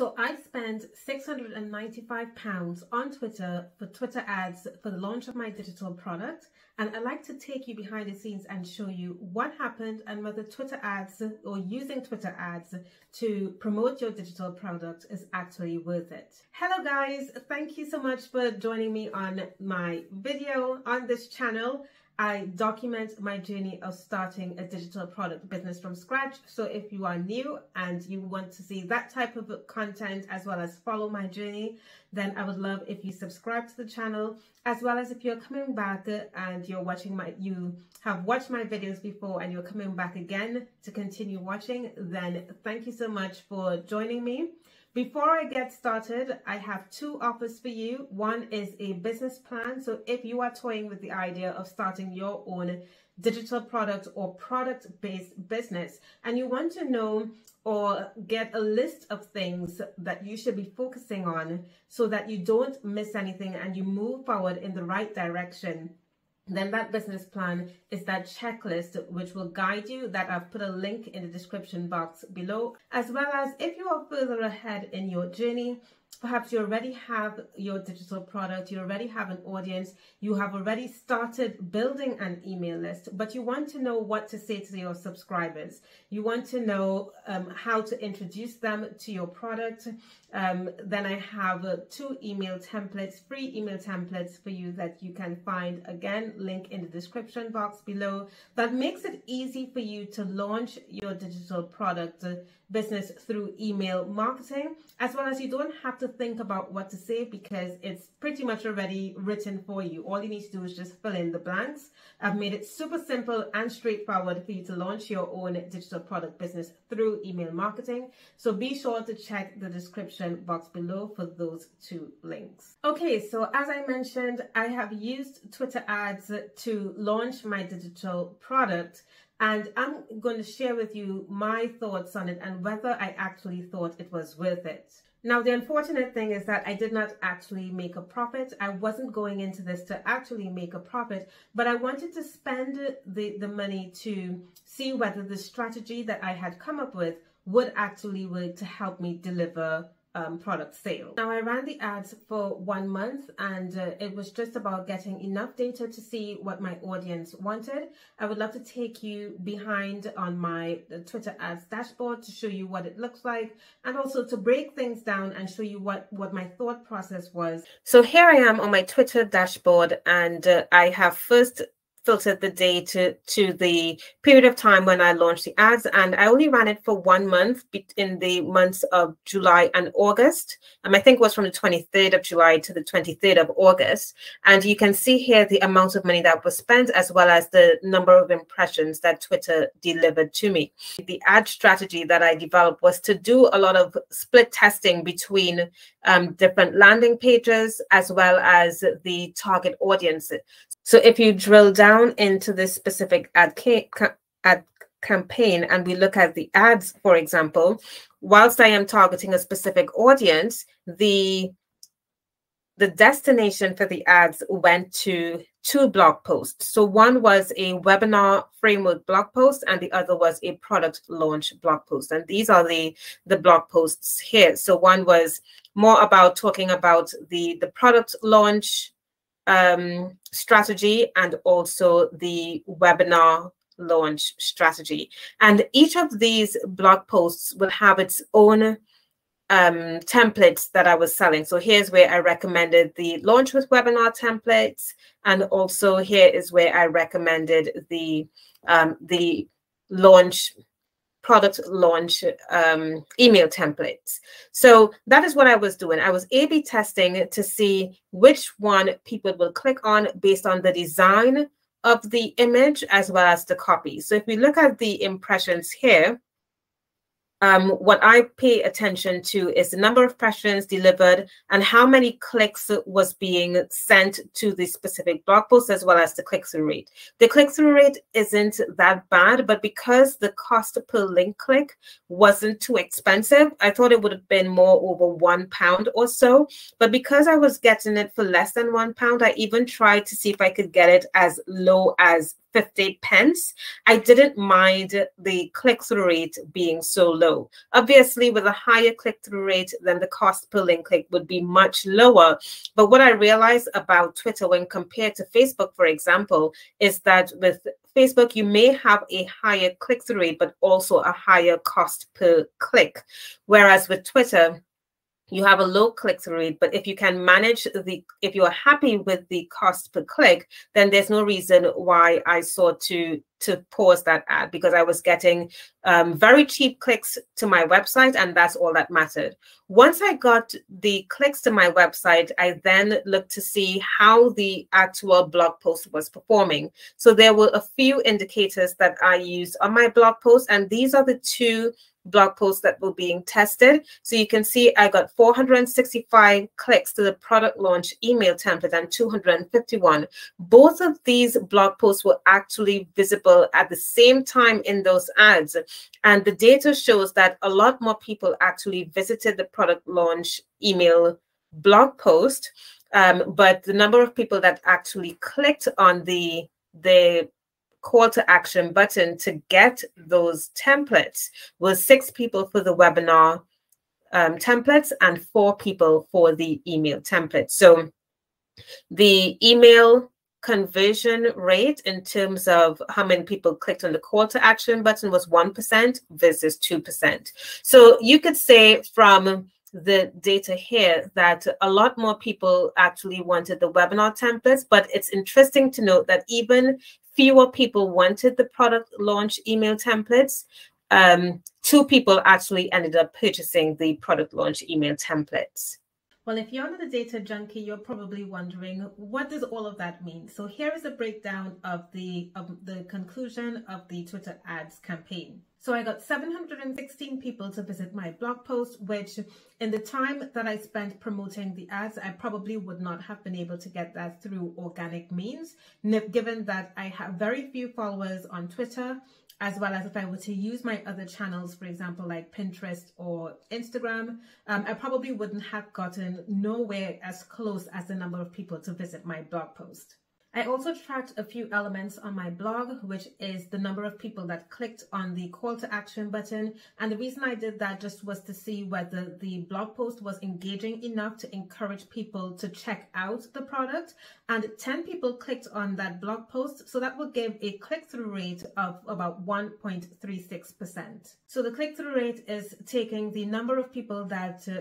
So I spent £695 on Twitter for Twitter ads for the launch of my digital product. And I'd like to take you behind the scenes and show you what happened and whether Twitter ads or using Twitter ads to promote your digital product is actually worth it. Hello guys, thank you so much for joining me on my video on this channel. I document my journey of starting a digital product business from scratch. So if you are new and you want to see that type of content as well as follow my journey, then I would love if you subscribe to the channel as well as if you're coming back and you're watching my, you have watched my videos before and you're coming back again to continue watching, then thank you so much for joining me. Before I get started, I have two offers for you. One is a business plan. So if you are toying with the idea of starting your own digital product or product based business and you want to know or get a list of things that you should be focusing on so that you don't miss anything and you move forward in the right direction then that business plan is that checklist which will guide you that I've put a link in the description box below as well as if you are further ahead in your journey Perhaps you already have your digital product, you already have an audience, you have already started building an email list, but you want to know what to say to your subscribers. You want to know um, how to introduce them to your product. Um, then I have uh, two email templates, free email templates for you that you can find again, link in the description box below. That makes it easy for you to launch your digital product uh, business through email marketing, as well as you don't have to think about what to say because it's pretty much already written for you. All you need to do is just fill in the blanks. I've made it super simple and straightforward for you to launch your own digital product business through email marketing. So be sure to check the description box below for those two links. Okay, so as I mentioned, I have used Twitter ads to launch my digital product and I'm going to share with you my thoughts on it and whether I actually thought it was worth it. Now, the unfortunate thing is that I did not actually make a profit. I wasn't going into this to actually make a profit, but I wanted to spend the, the money to see whether the strategy that I had come up with would actually work to help me deliver um, product sale. Now I ran the ads for one month and uh, it was just about getting enough data to see what my audience wanted. I would love to take you behind on my uh, Twitter ads dashboard to show you what it looks like and also to break things down and show you what, what my thought process was. So here I am on my Twitter dashboard and uh, I have first filtered the data to the period of time when I launched the ads. And I only ran it for one month in the months of July and August. Um, I think it was from the 23rd of July to the 23rd of August. And you can see here the amount of money that was spent as well as the number of impressions that Twitter delivered to me. The ad strategy that I developed was to do a lot of split testing between um, different landing pages as well as the target audiences. So if you drill down into this specific ad, ca ad campaign and we look at the ads, for example, whilst I am targeting a specific audience, the the destination for the ads went to two blog posts. So one was a webinar framework blog post and the other was a product launch blog post. And these are the, the blog posts here. So one was more about talking about the, the product launch um, strategy and also the webinar launch strategy. And each of these blog posts will have its own um, templates that I was selling. So here's where I recommended the launch with webinar templates. And also here is where I recommended the, um, the launch product launch um, email templates. So that is what I was doing. I was A-B testing to see which one people will click on based on the design of the image as well as the copy. So if we look at the impressions here, um, what I pay attention to is the number of impressions delivered and how many clicks was being sent to the specific blog post as well as the click-through rate. The click-through rate isn't that bad, but because the cost per link click wasn't too expensive, I thought it would have been more over one pound or so. But because I was getting it for less than one pound, I even tried to see if I could get it as low as 50 pence, I didn't mind the click through rate being so low. Obviously, with a higher click through rate, then the cost per link click would be much lower. But what I realized about Twitter when compared to Facebook, for example, is that with Facebook, you may have a higher click through rate, but also a higher cost per click. Whereas with Twitter, you have a low click through rate, but if you can manage the, if you are happy with the cost per click, then there's no reason why I sought to to pause that ad because I was getting um, very cheap clicks to my website, and that's all that mattered. Once I got the clicks to my website, I then looked to see how the actual blog post was performing. So there were a few indicators that I used on my blog post, and these are the two blog posts that were being tested. So you can see I got 465 clicks to the product launch email template and 251. Both of these blog posts were actually visible at the same time in those ads. And the data shows that a lot more people actually visited the product launch email blog post. Um, but the number of people that actually clicked on the the call to action button to get those templates was six people for the webinar um, templates and four people for the email template. So the email conversion rate in terms of how many people clicked on the call to action button was 1% versus 2%. So you could say from the data here that a lot more people actually wanted the webinar templates, but it's interesting to note that even fewer people wanted the product launch email templates. Um, two people actually ended up purchasing the product launch email templates. Well, if you're not a data junkie, you're probably wondering what does all of that mean. So here is a breakdown of the of the conclusion of the Twitter ads campaign. So I got 716 people to visit my blog post, which in the time that I spent promoting the ads, I probably would not have been able to get that through organic means, given that I have very few followers on Twitter, as well as if I were to use my other channels, for example, like Pinterest or Instagram, um, I probably wouldn't have gotten nowhere as close as the number of people to visit my blog post. I also tracked a few elements on my blog, which is the number of people that clicked on the call to action button. And the reason I did that just was to see whether the blog post was engaging enough to encourage people to check out the product. And 10 people clicked on that blog post. So that would give a click through rate of about 1.36%. So the click through rate is taking the number of people that uh,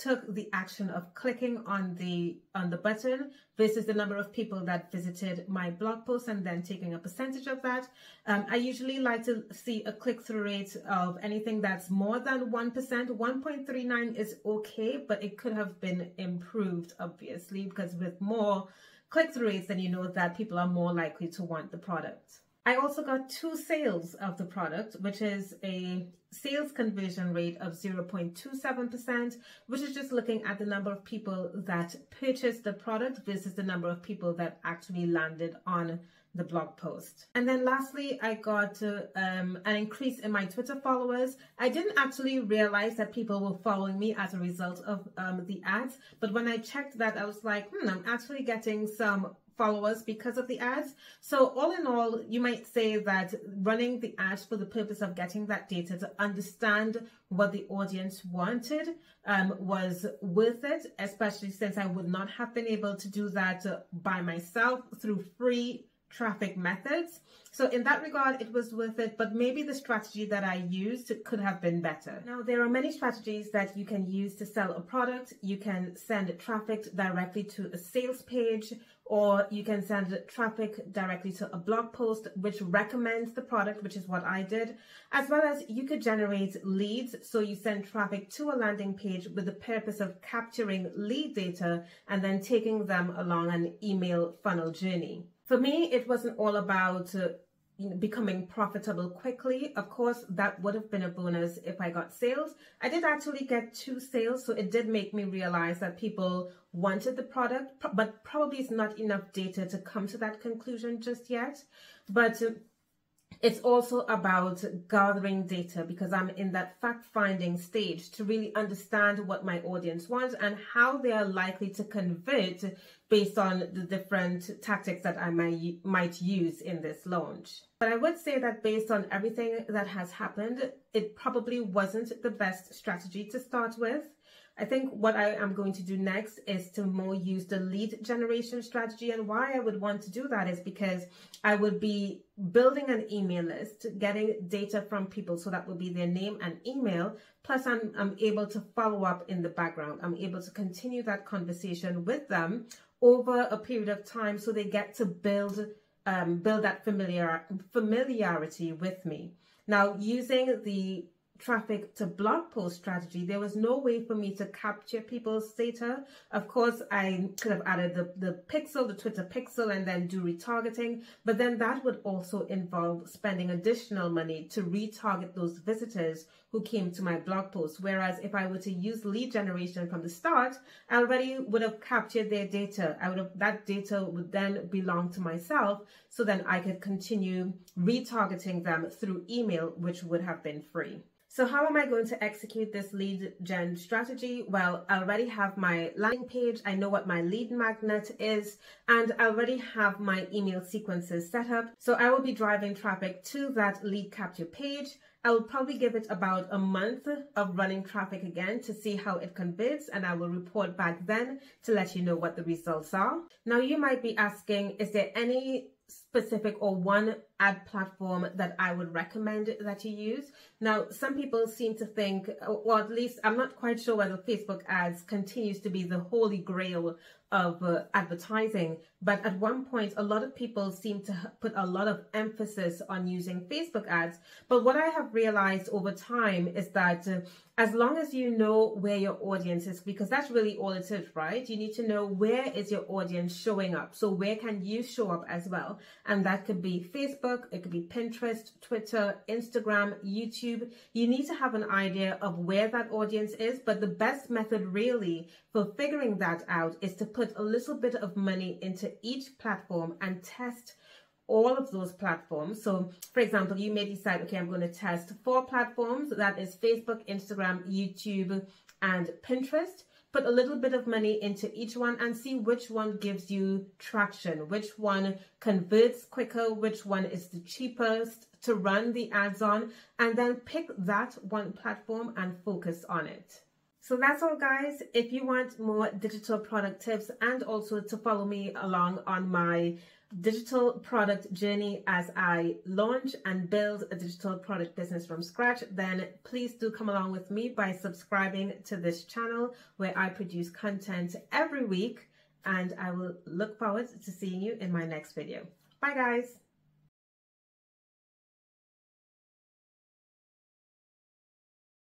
took the action of clicking on the on the button versus the number of people that visited my blog post and then taking a percentage of that. Um, I usually like to see a click-through rate of anything that's more than 1%. 1.39 is okay, but it could have been improved, obviously, because with more click-through rates, then you know that people are more likely to want the product. I also got two sales of the product, which is a sales conversion rate of 0.27%, which is just looking at the number of people that purchased the product versus the number of people that actually landed on the blog post. And then lastly, I got um, an increase in my Twitter followers. I didn't actually realize that people were following me as a result of um, the ads, but when I checked that, I was like, hmm, I'm actually getting some followers because of the ads. So all in all, you might say that running the ads for the purpose of getting that data to understand what the audience wanted um, was worth it, especially since I would not have been able to do that by myself through free traffic methods. So in that regard, it was worth it, but maybe the strategy that I used could have been better. Now, there are many strategies that you can use to sell a product. You can send traffic directly to a sales page, or you can send traffic directly to a blog post which recommends the product, which is what I did, as well as you could generate leads. So you send traffic to a landing page with the purpose of capturing lead data and then taking them along an email funnel journey. For me, it wasn't all about uh, becoming profitable quickly. Of course, that would have been a bonus if I got sales. I did actually get two sales, so it did make me realize that people wanted the product, but probably it's not enough data to come to that conclusion just yet. But it's also about gathering data because I'm in that fact finding stage to really understand what my audience wants and how they are likely to convert based on the different tactics that I might, might use in this launch. But I would say that based on everything that has happened, it probably wasn't the best strategy to start with. I think what I am going to do next is to more use the lead generation strategy. And why I would want to do that is because I would be building an email list, getting data from people. So that would be their name and email. Plus, I'm, I'm able to follow up in the background. I'm able to continue that conversation with them over a period of time so they get to build um, build that familiar familiarity with me. Now, using the traffic to blog post strategy, there was no way for me to capture people's data. Of course, I could have added the, the pixel, the Twitter pixel, and then do retargeting, but then that would also involve spending additional money to retarget those visitors who came to my blog post. Whereas if I were to use lead generation from the start, I already would have captured their data. I would have, that data would then belong to myself. So then I could continue retargeting them through email, which would have been free. So how am I going to execute this lead gen strategy? Well, I already have my landing page. I know what my lead magnet is, and I already have my email sequences set up. So I will be driving traffic to that lead capture page. I will probably give it about a month of running traffic again to see how it converts and I will report back then to let you know what the results are. Now you might be asking, is there any specific or one ad platform that I would recommend that you use. Now, some people seem to think, or at least I'm not quite sure whether Facebook ads continues to be the holy grail of uh, advertising, but at one point, a lot of people seem to put a lot of emphasis on using Facebook ads. But what I have realized over time is that uh, as long as you know where your audience is, because that's really all it is, right? You need to know where is your audience showing up. So where can you show up as well? And that could be Facebook, it could be Pinterest, Twitter, Instagram, YouTube. You need to have an idea of where that audience is. But the best method really for figuring that out is to put a little bit of money each platform and test all of those platforms. So, for example, you may decide, okay, I'm going to test four platforms that is Facebook, Instagram, YouTube, and Pinterest. Put a little bit of money into each one and see which one gives you traction, which one converts quicker, which one is the cheapest to run the ads on, and then pick that one platform and focus on it. So that's all guys. If you want more digital product tips and also to follow me along on my digital product journey as I launch and build a digital product business from scratch, then please do come along with me by subscribing to this channel where I produce content every week and I will look forward to seeing you in my next video. Bye guys.